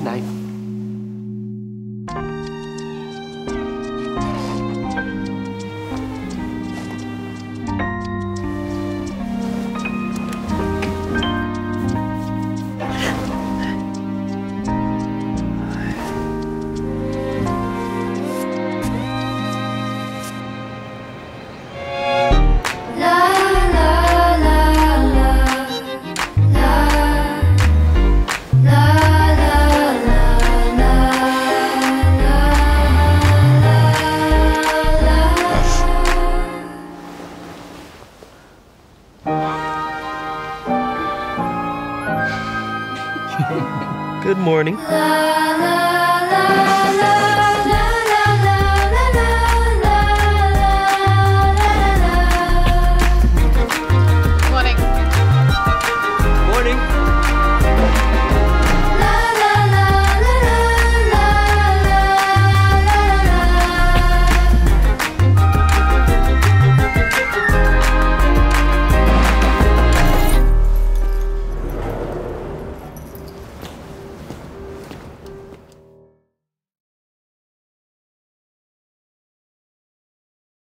Good night. Good morning. La, la, la.